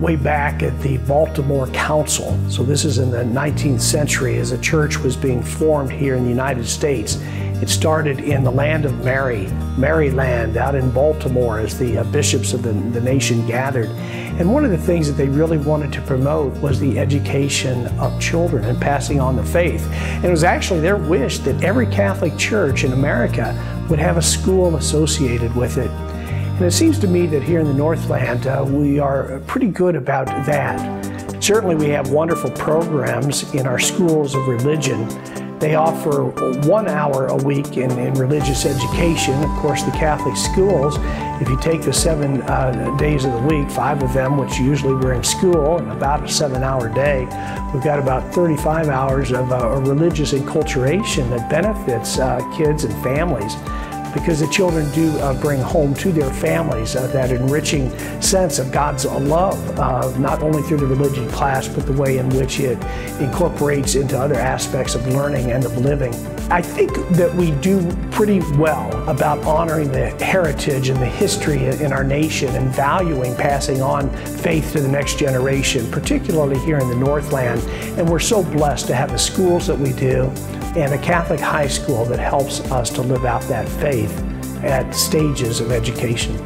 way back at the Baltimore Council. So this is in the 19th century as a church was being formed here in the United States. It started in the land of Mary, Maryland, out in Baltimore, as the uh, bishops of the, the nation gathered. And one of the things that they really wanted to promote was the education of children and passing on the faith. And it was actually their wish that every Catholic church in America would have a school associated with it. And it seems to me that here in the Northland, uh, we are pretty good about that. Certainly, we have wonderful programs in our schools of religion they offer one hour a week in, in religious education. Of course, the Catholic schools, if you take the seven uh, days of the week, five of them, which usually we're in school, and about a seven hour day, we've got about 35 hours of uh, religious enculturation that benefits uh, kids and families because the children do uh, bring home to their families uh, that enriching sense of God's love, uh, not only through the religion class, but the way in which it incorporates into other aspects of learning and of living. I think that we do pretty well about honoring the heritage and the history in our nation and valuing passing on faith to the next generation, particularly here in the Northland. And we're so blessed to have the schools that we do and a Catholic high school that helps us to live out that faith at stages of education.